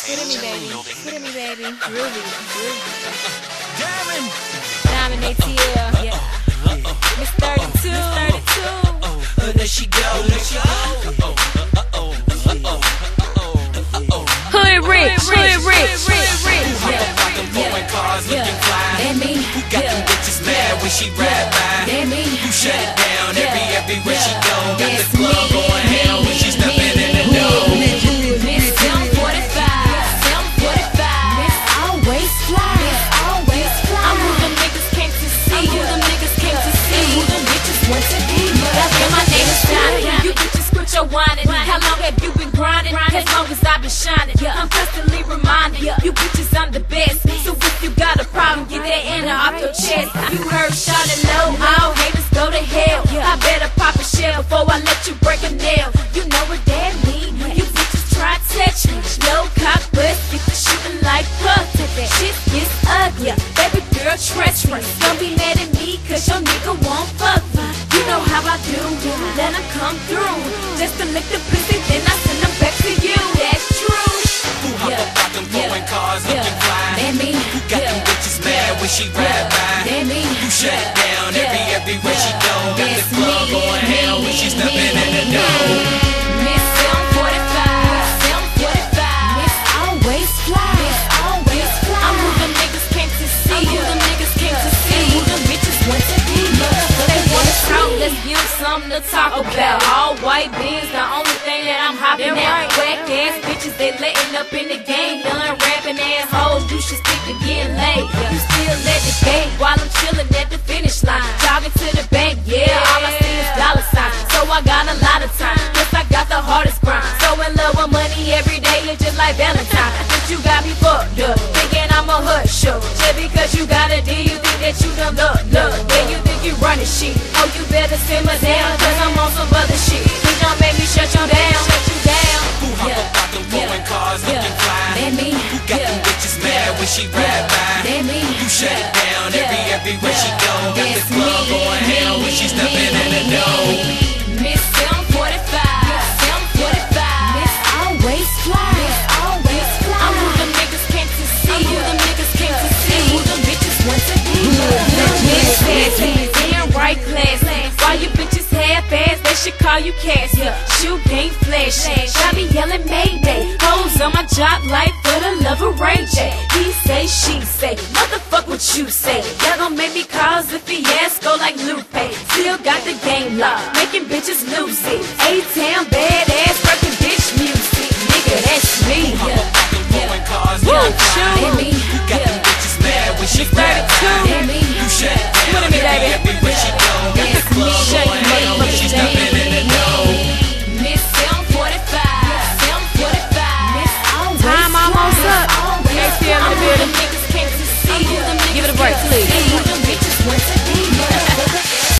Put in me, baby. Put in me, baby. Groovy, groovy. Diamond. Diamond ATL. Yeah. Miss 32. Miss 32. Uh, there she go. There she go. Hood rich. Hood rich. Hood rich. Rockin' foreign cars looking fly. That me. Who got them bitches mad when she ride by? That me. Who shut it down Been shining. I'm constantly reminding you bitches I'm the best. So if you got a problem, get that anna off your chest. You heard and low. All haters go to hell. I better pop a shell before I let you break a nail. You know what that mean? You bitches try to touch me. No cock bust, get the shooting like fuck. Shit gets ugly. Baby girl treacherous. Don't be mad at me, cause your nigga won't fuck me. You know how I do. Let him come through. Just to lick the pussy, then I send him back to you. Cars looking fly? That me. Who got them bitches mad when she ride by? That me. Who shut it down every everywhere she go? Got the That's club me, going ham when she stepping in the door. Miss 745, 745. Miss always fly, Miss always fly. I'm who them niggas came to see. I'm who them niggas came to see. And who them bitches want to be. They wanna talk, let's give something to talk about. All white beans, the only thing that I'm hopping out. Whack ass bitches, they letting up in the game. Done rapping assholes, you should stick to getting laid. You still at the gate while I'm chilling at the finish line. Jogging to the bank, yeah, all I see is dollar signs. So I got a lot of time. Guess I got the hardest grind. So in love with money every day, it's just like Valentine. But you got me fucked up, thinking I'm a hush show. Just because you got a D, you think that you done look, look. Shut it down every everywhere she go? Got the club me, going ham when she stepping in the door. Miss 745, 745. Miss always fly, Miss always fly. I'm who them niggas came to see. I'm who them niggas came to see. And who them bitches want to be. Miss Sassy, damn right class. Why you bitches half-ass? They should call you Cassie. Shoe game flashy. I be yelling Mayday. Hoes on job life for the love of Ray J. He say, she say. Motherfuck what you say. Y'all gon' make me cause